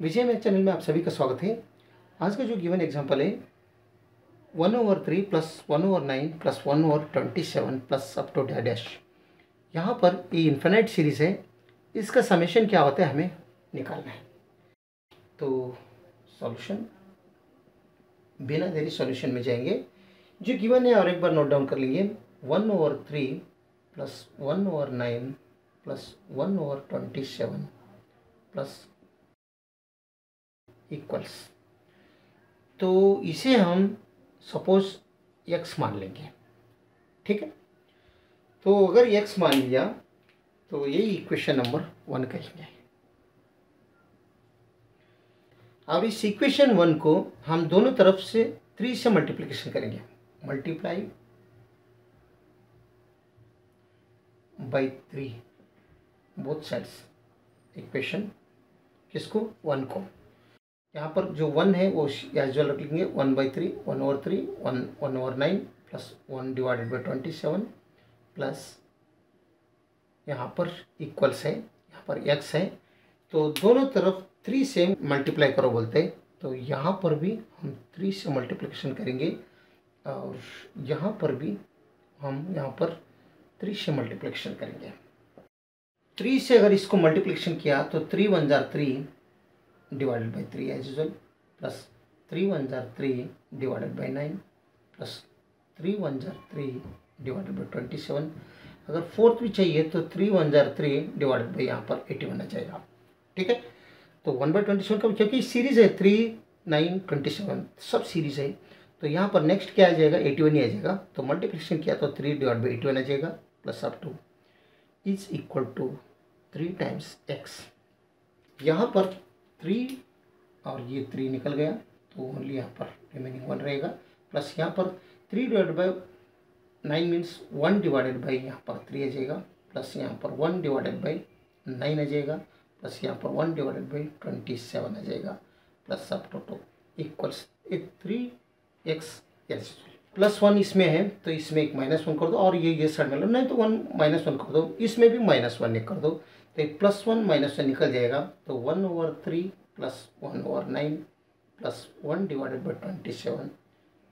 विजय math channel में आप सभी का स्वागत है। आज का जो गिवन एग्जांपल है one over three plus one over nine plus one over twenty seven plus up to dash यहाँ पर ये इन्फेनाइट सीरीज़ है। इसका समेशन क्या होता है, हमें निकालना है। तो सॉल्यूशन बिना देरी सॉल्यूशन में जाएँगे। जो गिवन है, और एक बार नोट डाउन कर लेंगे। One over three plus one over nine plus one over twenty seven plus equals तो इसे हम सपोज़ एक्स मान लेंगे। ठीक है? तो अगर एक्स मान लिया तो यही इक्वेशन नंबर वन कहेंगे। और इस इक्वेशन वन को हम दोनों तरफ़ से थ्री से मल्टीप्लिकेशन करेंगे। Multiply by three both sides equation किसको? वन को। यहाँ पर जो वन है, वो एज वेल रख लेंगे one by three one over three one one over nine plus one divided by twenty seven plus यहाँ पर इक्वल्स है, यहाँ पर एक्स है। तो दोनों तरफ़ थ्री से मल्टीप्लाई करो बोलते हैं। तो यहाँ पर भी हम थ्री से मल्टीप्लिकेशन करेंगे, और यहाँ पर भी हम यहाँ पर थ्री से मल्टीप्लिकेशन करेंगे। थ्री से अगर इसको मल्टीप्लिकेशन किया तो three one jar three divided by three as usual plus three one jar three divided by nine plus three one jar three divided by twenty seven अगर फोर्थ भी चाहिए तो थ्री वन जार थ्री डिवाइडेड बाई यहाँ पर eighty one आ जाएगा। ठीक है? तो वन बाई ट्वेंटी सेवन का क्योंकि सीरीज़ है थ्री नाइन ट्वेंटी सेवन सब सीरीज़ है। तो यहाँ पर नेक्स्ट क्या आ जाएगा? एटी वन ही आ जाएगा। तो मल्टीप्लिकेशन किया तो three divide by eighty one आ जाएगा plus up to is equal to three times x यहाँ पर थ्री और ये थ्री निकल गया तो ओनली यहाँ पर रिमेनिंग वन रहेगा। प्लस यहाँ पर three divide by nine means one divided by यहाँ पर थ्री आ जाएगा। प्लस यहाँ पर वन डिवाइडेड बाई नाइन आ जाएगा। प्लस यहाँ पर one divided by twenty seven आ जाएगा। प्लस सब टोटो इक्वल्स एक three x s plus one इसमें है तो इसमें एक माइनस वन कर दो, और ये ये साइड में लो, नहीं तो वन माइनस वन कर दो, इसमें भी माइनस वन कर दो तो एक प्लस वन माइनस वन निकल जाएगा तो one over three plus one over nine plus one divided by twenty seven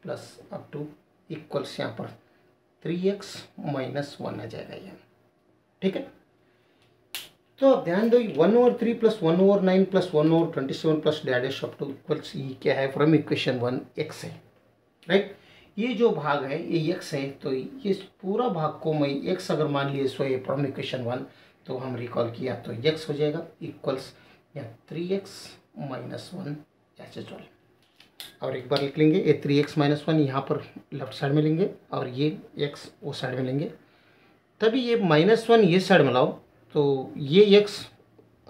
plus up to equals यहाँ पर थ्री एक्स माइनस वन आ जाएगा ये। ठीक है? तो ध्यान दो, one over three plus one over nine plus one over twenty seven plus dash up to equals ये क्या है? फ्रॉम इक्वेशन वन एक्स है। राइट ये जो भाग है, ये एक्स है तो ये पूरा भाग को मैं एक्स अगर मान लिए सो ये फ्रॉम इक्वेशन वन तो हम रिकॉल किया तो एक्स हो जाएगा इक्वल्स या three x minus one h h और एक बार लिख लेंगे, ये थ्री एक्स माइनस वन यहाँ पर लेफ़्ट साइड में लेंगे, और ये एक्स वो साइड में लेंगे। तभी ये माइनस वन ये साइड में लाओ तो ये एक्स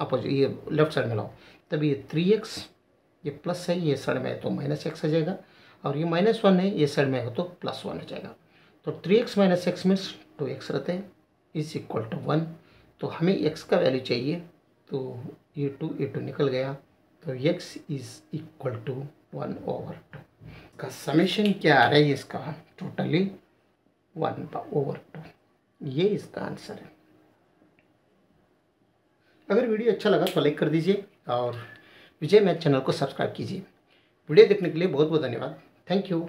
अपोजिट ये लेफ़्ट साइड में लाओ। तभी ये थ्री एक्स ये प्लस है, ये साइड में है तो माइनस एक्स आ जाएगा। और ये माइनस वन है, ये साइड में हो तो प्लस वन हो जाएगा। तो three x minus x means two x रहते हैं, इज़ इक्वल टू वन। तो हमें एक्स का वैल्यू चाहिए तो ये टू ये टू निकल गया। तो x is equal to one over two. का समेशन क्या आ रहा है इसका? टोटली वन ओवर टू ये इसका आंसर है। अगर वीडियो अच्छा लगा तो लाइक कर दीजिए और विजय मैथ चैनल को सब्सक्राइब कीजिए। वीडियो देखने के लिए बहुत बहुत धन्यवाद। Thank you